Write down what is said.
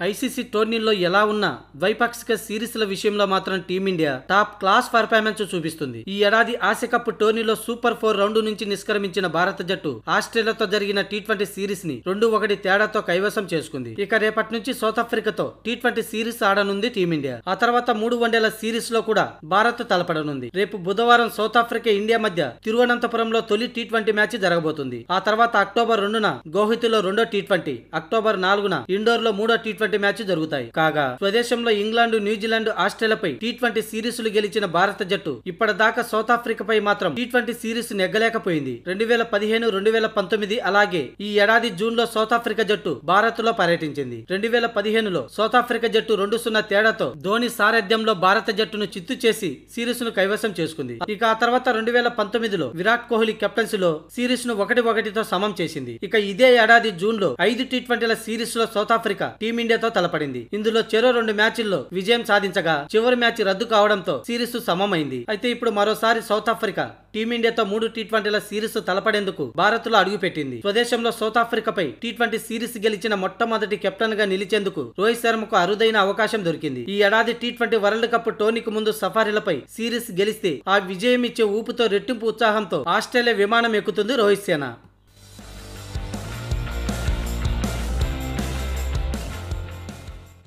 ICC టోర్నీల్లో ఎలా ఉన్నా ద్వైపాక్షిక సిరీస్ల విషయంలో మాత్రం టీమిండియా టాప్ క్లాస్ పర్ఫార్మెన్స్ చూపిస్తుంది. ఈ ఏడాది ఆసియా కప్ టోర్నీలో సూపర్ ఫోర్ రౌండ్ నుంచి నిష్క్రమించిన భారత జట్టు ఆస్ట్రేలియాతో జరిగిన టీ ట్వంటీ సిరీస్ని రెండు ఒకటి తేడాతో కైవసం చేసుకుంది. ఇక రేపటి నుంచి సౌత్ ఆఫ్రికాతో టీ ట్వంటీ సిరీస్ ఆడనుంది టీమిండియా. ఆ తర్వాత మూడు వన్డేల సిరీస్లో కూడా భారత్ తలపడనుంది. రేపు బుధవారం సౌత్ ఆఫ్రికా ఇండియా మధ్య తిరువనంతపురంలో తొలి టీ ట్వంటీ మ్యాచ్ జరగబోతుంది. ఆ తర్వాత అక్టోబర్ రెండున గౌహతిలో రెండో టీ ట్వంటీ అక్టోబర్ నాలుగున ఇండోర్లో మూడో టీ ట్వంటీ మ్యాచ్ జరుగుతాయి. కాగా స్వదేశంలో ఇంగ్లాండ్ న్యూజిలాండ్ ఆస్ట్రేలియాపై టీ ట్వంటీ సిరీస్లు గెలిచిన భారత జట్టు ఇప్పటిదాకా సౌత్ ఆఫ్రికాపై మాత్రం టీ ట్వంటీ సిరీస్ నెగ్గలేకపోయింది. రెండు వేల పదిహేను రెండు వేల పంతొమ్మిది అలాగే ఈ ఏడాది జూన్లో సౌత్ ఆఫ్రికా జట్టు భారత్లో పర్యటించింది. రెండు వేల పదిహేనులో సౌత్ ఆఫ్రికా జట్టు రెండు సున్నా తేడాతో ధోని సారథ్యంలో భారత జట్టును చిత్తు చేసి సిరీస్ను కైవసం చేసుకుంది. ఇక ఆ తర్వాత రెండు వేల పంతొమ్మిదిలో విరాట్ కోహ్లీ కెప్టెన్సీ లో సిరీస్ను ఒకటి ఒకటితో సమం చేసింది. ఇక ఇదే ఏడాది జూన్లో ఐదు టీ ట్వంటీల సిరీస్లో సౌత్ ఆఫ్రికా టీమిండియా టీమిండియాతో తలపడింది. ఇందులో చెరో రెండు మ్యాచ్ల్లో విజయం సాధించగా చివరి మ్యాచ్ రద్దు కావడంతో సిరీస్ సమమైంది. అయితే ఇప్పుడు మరోసారి సౌత్ ఆఫ్రికా టీమిండియాతో మూడు టీ ట్వంటీల సిరీస్ తలపడేందుకు భారత్లో అడుగుపెట్టింది. స్వదేశంలో సౌత్ ఆఫ్రికాపై టీ ట్వంటీ సిరీస్ గెలిచిన మొట్టమొదటి కెప్టెన్గా నిలిచేందుకు రోహిత్ శర్మకు అరుదైన అవకాశం దొరికింది. ఈ ఏడాది టీ ట్వంటీ వరల్డ్ కప్ టోర్నీకి ముందు సఫారీలపై సిరీస్ గెలిస్తే ఆ విజయం ఇచ్చే ఊపుతో రెట్టింపు ఉత్సాహంతో ఆస్ట్రేలియా విమానం ఎక్కుతుంది రోహిత్ సేన.